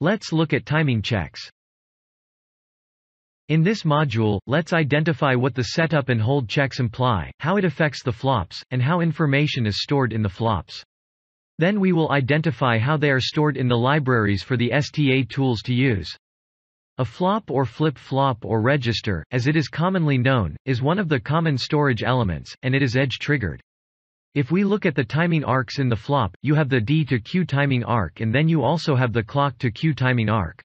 Let's look at timing checks. In this module, let's identify what the setup and hold checks imply, how it affects the flops, and how information is stored in the flops. Then we will identify how they are stored in the libraries for the STA tools to use. A flop or flip-flop or register, as it is commonly known, is one of the common storage elements, and it is edge-triggered. If we look at the timing arcs in the flop, you have the D to Q timing arc and then you also have the clock to Q timing arc.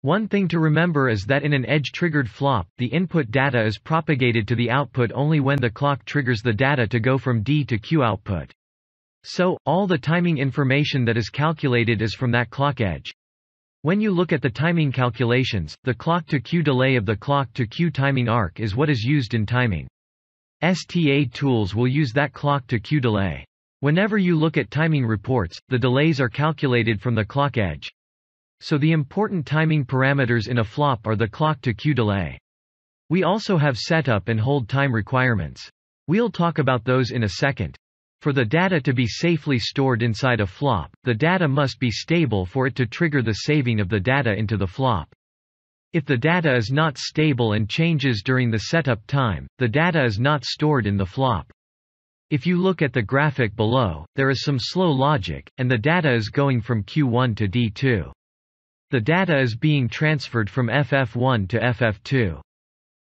One thing to remember is that in an edge-triggered flop, the input data is propagated to the output only when the clock triggers the data to go from D to Q output. So, all the timing information that is calculated is from that clock edge. When you look at the timing calculations, the clock to Q delay of the clock to Q timing arc is what is used in timing. STA tools will use that clock to Q delay. Whenever you look at timing reports, the delays are calculated from the clock edge. So the important timing parameters in a flop are the clock to Q delay. We also have setup and hold time requirements. We'll talk about those in a second. For the data to be safely stored inside a flop, the data must be stable for it to trigger the saving of the data into the flop. If the data is not stable and changes during the setup time, the data is not stored in the flop. If you look at the graphic below, there is some slow logic, and the data is going from Q1 to D2. The data is being transferred from FF1 to FF2.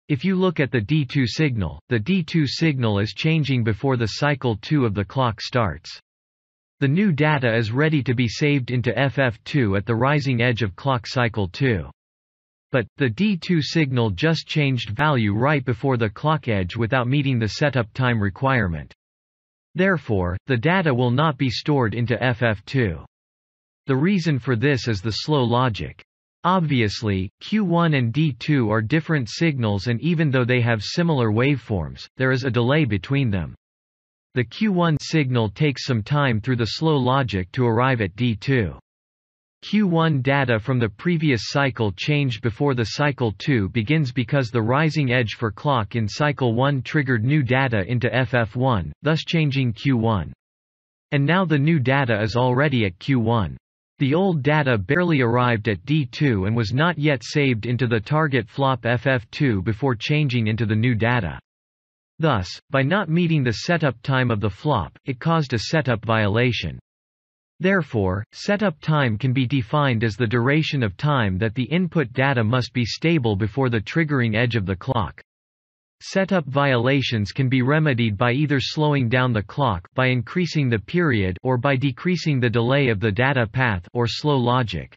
If you look at the D2 signal, the D2 signal is changing before the cycle 2 of the clock starts. The new data is ready to be saved into FF2 at the rising edge of clock cycle 2. But, the D2 signal just changed value right before the clock edge without meeting the setup time requirement. Therefore, the data will not be stored into FF2. The reason for this is the slow logic. Obviously, Q1 and D2 are different signals and even though they have similar waveforms, there is a delay between them. The Q1 signal takes some time through the slow logic to arrive at D2. Q1 data from the previous cycle changed before the cycle 2 begins because the rising edge for clock in cycle 1 triggered new data into FF1, thus changing Q1. And now the new data is already at Q1. The old data barely arrived at D2 and was not yet saved into the target flop FF2 before changing into the new data. Thus, by not meeting the setup time of the flop, it caused a setup violation. Therefore, setup time can be defined as the duration of time that the input data must be stable before the triggering edge of the clock. Setup violations can be remedied by either slowing down the clock by increasing the period or by decreasing the delay of the data path or slow logic.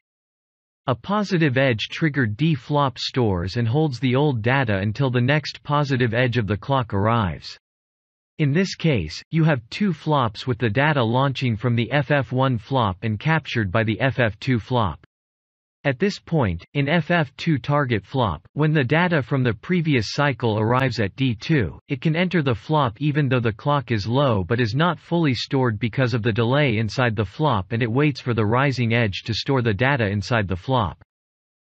A positive edge triggered D-flop stores and holds the old data until the next positive edge of the clock arrives. In this case, you have two flops with the data launching from the FF1 flop and captured by the FF2 flop. At this point, in FF2 target flop, when the data from the previous cycle arrives at D2, it can enter the flop even though the clock is low but is not fully stored because of the delay inside the flop and it waits for the rising edge to store the data inside the flop.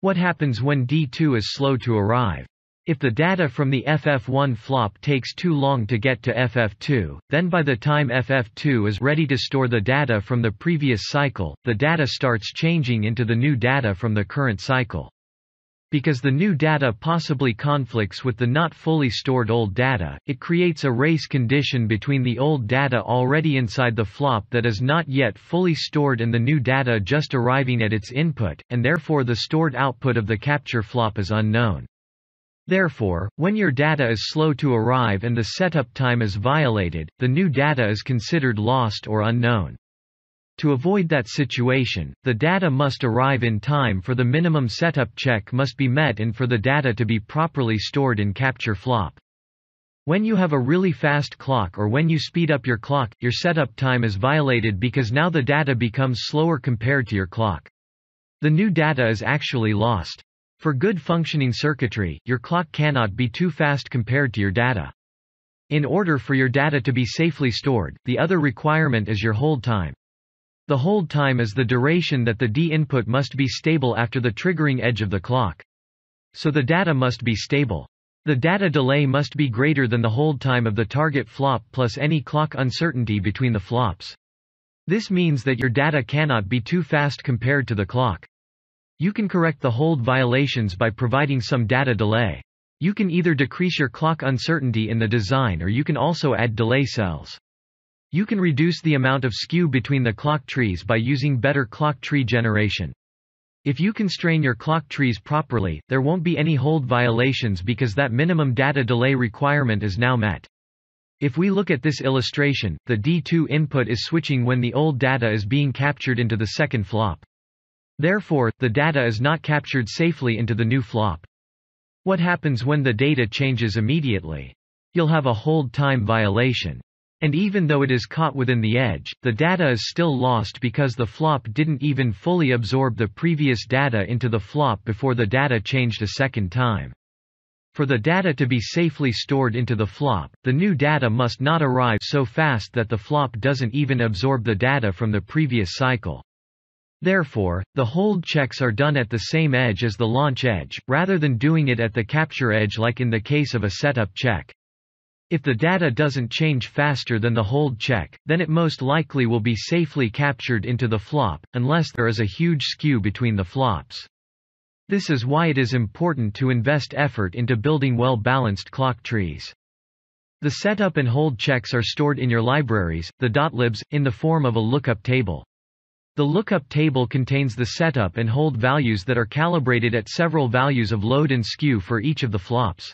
What happens when D2 is slow to arrive? If the data from the FF1 flop takes too long to get to FF2, then by the time FF2 is ready to store the data from the previous cycle, the data starts changing into the new data from the current cycle. Because the new data possibly conflicts with the not fully stored old data, it creates a race condition between the old data already inside the flop that is not yet fully stored and the new data just arriving at its input, and therefore the stored output of the capture flop is unknown. Therefore, when your data is slow to arrive and the setup time is violated, the new data is considered lost or unknown. To avoid that situation, the data must arrive in time for the minimum setup check must be met and for the data to be properly stored in capture flop. When you have a really fast clock or when you speed up your clock, your setup time is violated because now the data becomes slower compared to your clock. The new data is actually lost. For good functioning circuitry, your clock cannot be too fast compared to your data. In order for your data to be safely stored, the other requirement is your hold time. The hold time is the duration that the D input must be stable after the triggering edge of the clock. So the data must be stable. The data delay must be greater than the hold time of the target flop plus any clock uncertainty between the flops. This means that your data cannot be too fast compared to the clock. You can correct the hold violations by providing some data delay. You can either decrease your clock uncertainty in the design or you can also add delay cells. You can reduce the amount of skew between the clock trees by using better clock tree generation. If you constrain your clock trees properly, there won't be any hold violations because that minimum data delay requirement is now met. If we look at this illustration, the D2 input is switching when the old data is being captured into the second flop. Therefore, the data is not captured safely into the new flop. What happens when the data changes immediately? You'll have a hold time violation. And even though it is caught within the edge, the data is still lost because the flop didn't even fully absorb the previous data into the flop before the data changed a second time. For the data to be safely stored into the flop, the new data must not arrive so fast that the flop doesn't even absorb the data from the previous cycle. Therefore, the hold checks are done at the same edge as the launch edge, rather than doing it at the capture edge like in the case of a setup check. If the data doesn't change faster than the hold check, then it most likely will be safely captured into the flop, unless there is a huge skew between the flops. This is why it is important to invest effort into building well-balanced clock trees. The setup and hold checks are stored in your libraries, the .libs, in the form of a lookup table. The lookup table contains the setup and hold values that are calibrated at several values of load and skew for each of the flops.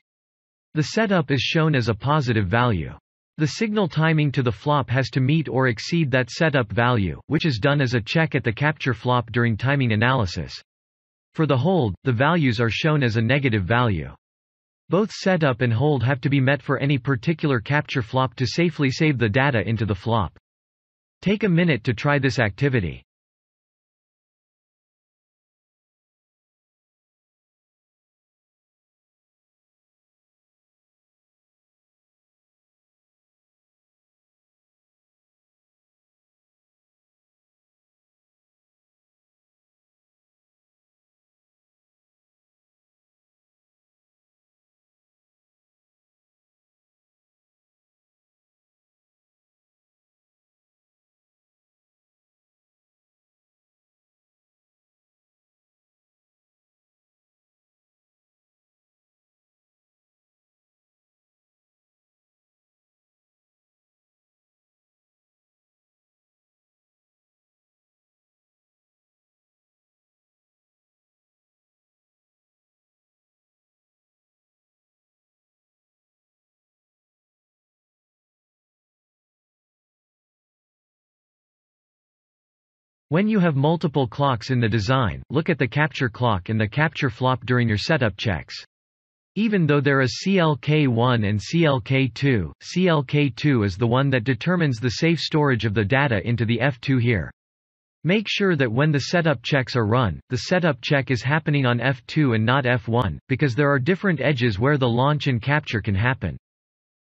The setup is shown as a positive value. The signal timing to the flop has to meet or exceed that setup value, which is done as a check at the capture flop during timing analysis. For the hold, the values are shown as a negative value. Both setup and hold have to be met for any particular capture flop to safely save the data into the flop. Take a minute to try this activity. When you have multiple clocks in the design, look at the capture clock and the capture flop during your setup checks. Even though there is CLK1 and CLK2, CLK2 is the one that determines the safe storage of the data into the F2 here. Make sure that when the setup checks are run, the setup check is happening on F2 and not F1, because there are different edges where the launch and capture can happen.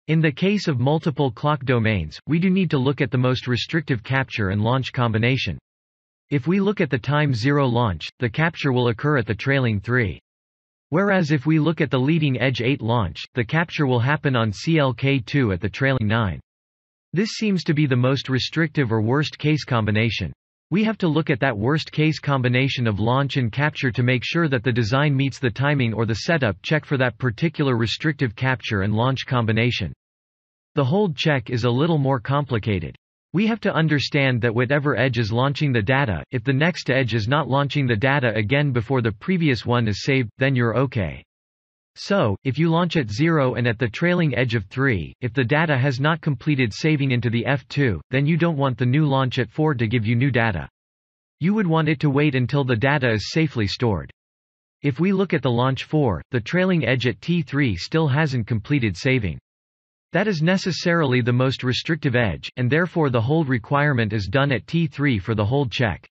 In the case of multiple clock domains, we do need to look at the most restrictive capture and launch combination. If we look at the time 0 launch, the capture will occur at the trailing 3. Whereas if we look at the leading edge 8 launch, the capture will happen on CLK2 at the trailing 9. This seems to be the most restrictive or worst case combination. We have to look at that worst case combination of launch and capture to make sure that the design meets the timing or the setup check for that particular restrictive capture and launch combination. The hold check is a little more complicated. We have to understand that whatever edge is launching the data, if the next edge is not launching the data again before the previous one is saved, then you're okay. So, if you launch at 0 and at the trailing edge of 3, if the data has not completed saving into the F2, then you don't want the new launch at 4 to give you new data. You would want it to wait until the data is safely stored. If we look at the launch 4, the trailing edge at T3 still hasn't completed saving. That is necessarily the most restrictive edge, and therefore the hold requirement is done at T3 for the hold check.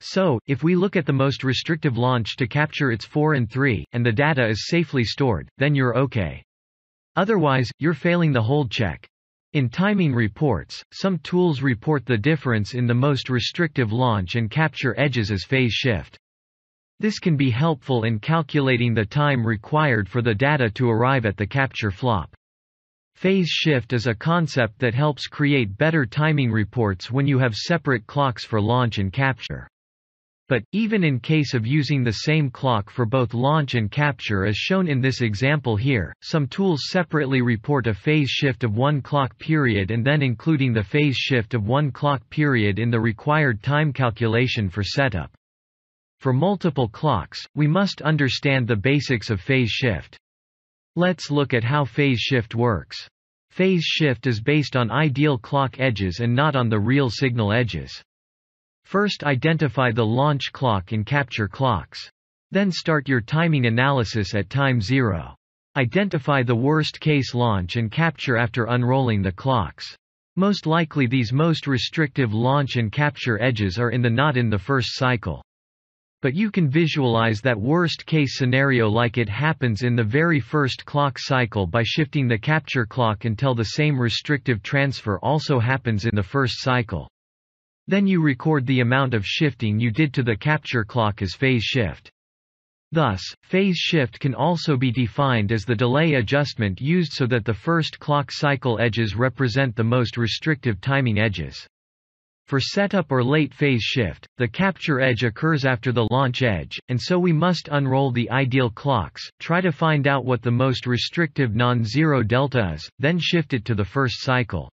So, if we look at the most restrictive launch to capture its 4 and 3, and the data is safely stored, then you're okay. Otherwise, you're failing the hold check. In timing reports, some tools report the difference in the most restrictive launch and capture edges as phase shift. This can be helpful in calculating the time required for the data to arrive at the capture flop. Phase shift is a concept that helps create better timing reports when you have separate clocks for launch and capture. But, even in case of using the same clock for both launch and capture as shown in this example here, some tools separately report a phase shift of one clock period and then including the phase shift of one clock period in the required time calculation for setup. For multiple clocks, we must understand the basics of phase shift. Let's look at how phase shift works. Phase shift is based on ideal clock edges and not on the real signal edges. First identify the launch clock and capture clocks. Then start your timing analysis at time zero. Identify the worst case launch and capture after unrolling the clocks. Most likely these most restrictive launch and capture edges are in the not in the first cycle. But you can visualize that worst case scenario like it happens in the very first clock cycle by shifting the capture clock until the same restrictive transfer also happens in the first cycle. Then you record the amount of shifting you did to the capture clock as phase shift. Thus, phase shift can also be defined as the delay adjustment used so that the first clock cycle edges represent the most restrictive timing edges. For setup or late phase shift, the capture edge occurs after the launch edge, and so we must unroll the ideal clocks, try to find out what the most restrictive non-zero delta is, then shift it to the first cycle.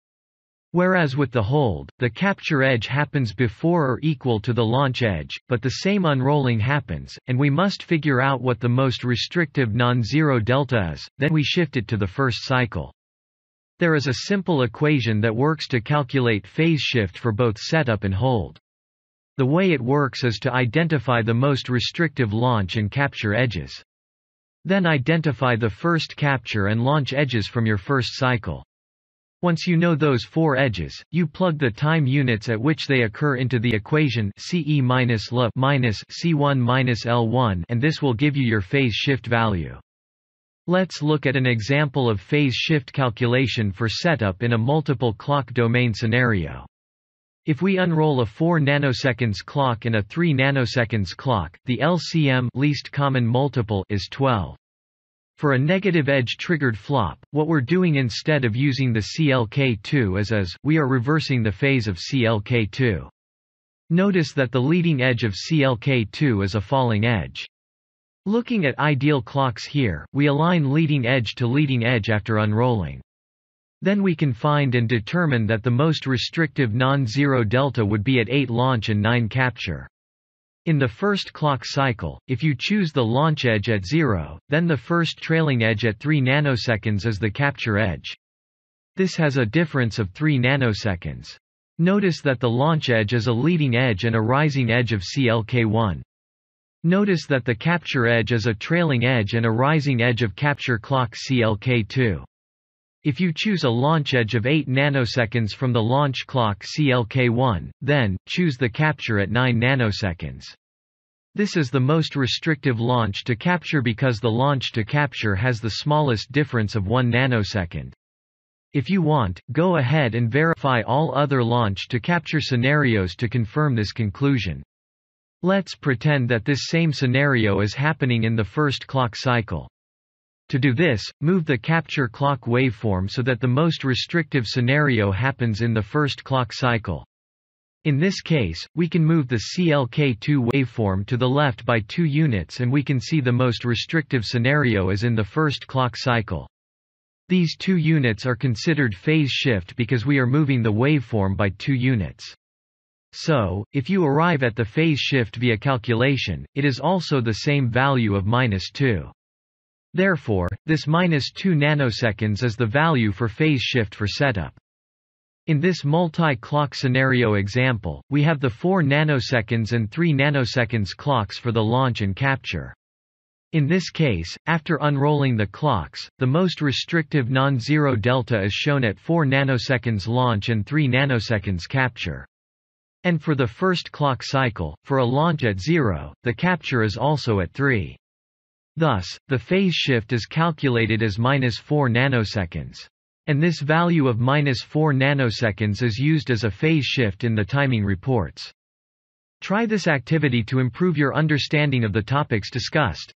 Whereas with the hold, the capture edge happens before or equal to the launch edge, but the same unrolling happens, and we must figure out what the most restrictive non-zero delta is, then we shift it to the first cycle. There is a simple equation that works to calculate phase shift for both setup and hold. The way it works is to identify the most restrictive launch and capture edges. Then identify the first capture and launch edges from your first cycle. Once you know those four edges, you plug the time units at which they occur into the equation CE minus L minus C1 minus L1 and this will give you your phase shift value. Let's look at an example of phase shift calculation for setup in a multiple clock domain scenario. If we unroll a 4 nanoseconds clock and a 3 nanoseconds clock, the LCM least common multiple is 12. For a negative edge triggered flop, what we're doing instead of using the CLK2 as is, we are reversing the phase of CLK2. Notice that the leading edge of CLK2 is a falling edge. Looking at ideal clocks here, we align leading edge to leading edge after unrolling. Then we can find and determine that the most restrictive non-zero delta would be at 8 launch and 9 capture. In the first clock cycle, if you choose the launch edge at 0, then the first trailing edge at 3 nanoseconds is the capture edge. This has a difference of 3 nanoseconds. Notice that the launch edge is a leading edge and a rising edge of CLK1. Notice that the capture edge is a trailing edge and a rising edge of capture clock CLK2. If you choose a launch edge of 8 nanoseconds from the launch clock CLK1, then, choose the capture at 9 nanoseconds. This is the most restrictive launch to capture because the launch to capture has the smallest difference of 1 nanosecond. If you want, go ahead and verify all other launch to capture scenarios to confirm this conclusion. Let's pretend that this same scenario is happening in the first clock cycle. To do this, move the capture clock waveform so that the most restrictive scenario happens in the first clock cycle. In this case, we can move the CLK2 waveform to the left by 2 units and we can see the most restrictive scenario is in the first clock cycle. These 2 units are considered phase shift because we are moving the waveform by 2 units. So, if you arrive at the phase shift via calculation, it is also the same value of minus 2. Therefore, this minus 2 nanoseconds is the value for phase shift for setup. In this multi-clock scenario example, we have the 4 nanoseconds and 3 nanoseconds clocks for the launch and capture. In this case, after unrolling the clocks, the most restrictive non-zero delta is shown at 4 nanoseconds launch and 3 nanoseconds capture. And for the first clock cycle, for a launch at 0, the capture is also at 3. Thus, the phase shift is calculated as minus 4 nanoseconds. And this value of minus 4 nanoseconds is used as a phase shift in the timing reports. Try this activity to improve your understanding of the topics discussed.